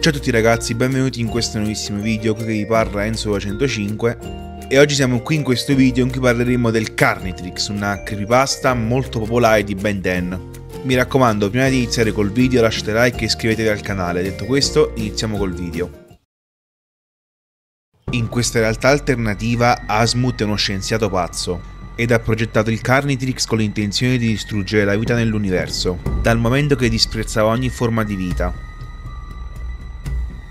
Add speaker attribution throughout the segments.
Speaker 1: Ciao a tutti ragazzi, benvenuti in questo nuovissimo video, qui che vi parla Enzo105 e oggi siamo qui in questo video in cui parleremo del Carnitrix, una creepypasta molto popolare di Ben 10. Mi raccomando, prima di iniziare col video lasciate like e iscrivetevi al canale, detto questo iniziamo col video. In questa realtà alternativa Asmut è uno scienziato pazzo ed ha progettato il Carnitrix con l'intenzione di distruggere la vita nell'universo, dal momento che disprezzava ogni forma di vita.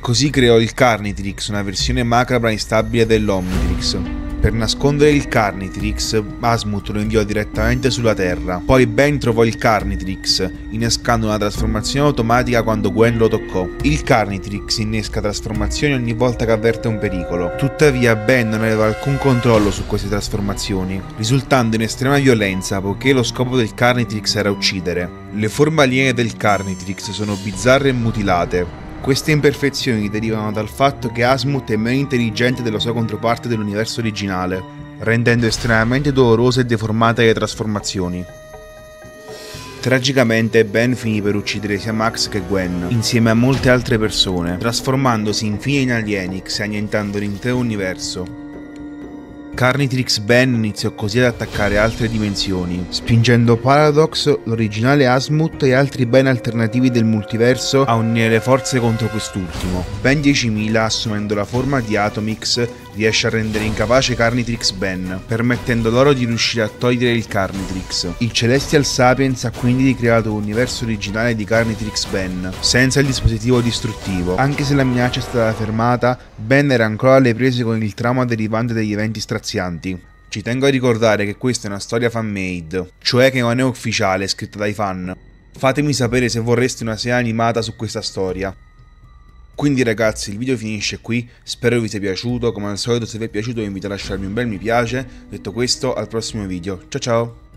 Speaker 1: Così creò il Carnitrix, una versione macabra e instabile dell'Omnitrix. Per nascondere il Carnitrix, Asmut lo inviò direttamente sulla Terra. Poi Ben trovò il Carnitrix, innescando una trasformazione automatica quando Gwen lo toccò. Il Carnitrix innesca trasformazioni ogni volta che avverte un pericolo. Tuttavia Ben non aveva alcun controllo su queste trasformazioni, risultando in estrema violenza poiché lo scopo del Carnitrix era uccidere. Le forme aliene del Carnitrix sono bizzarre e mutilate, queste imperfezioni derivano dal fatto che Asmut è meno intelligente della sua controparte dell'universo originale, rendendo estremamente dolorose e deformate le trasformazioni. Tragicamente Ben finì per uccidere sia Max che Gwen, insieme a molte altre persone, trasformandosi infine in Alienix e annientando l'intero universo. Carnitrix Ben iniziò così ad attaccare altre dimensioni, spingendo Paradox, l'originale Asmut e altri Ben alternativi del multiverso a unire le forze contro quest'ultimo. Ben 10.000, assumendo la forma di Atomix, riesce a rendere incapace Carnitrix Ben, permettendo loro di riuscire a togliere il Carnitrix. Il Celestial Sapiens ha quindi ricreato l'universo originale di Carnitrix Ben, senza il dispositivo distruttivo. Anche se la minaccia è stata fermata, Ben era ancora alle prese con il trauma derivante dagli eventi strazianti. Ci tengo a ricordare che questa è una storia fan-made, cioè che non è ufficiale, scritta dai fan. Fatemi sapere se vorreste una serie animata su questa storia. Quindi ragazzi il video finisce qui, spero vi sia piaciuto, come al solito se vi è piaciuto vi invito a lasciarmi un bel mi piace, detto questo al prossimo video, ciao ciao!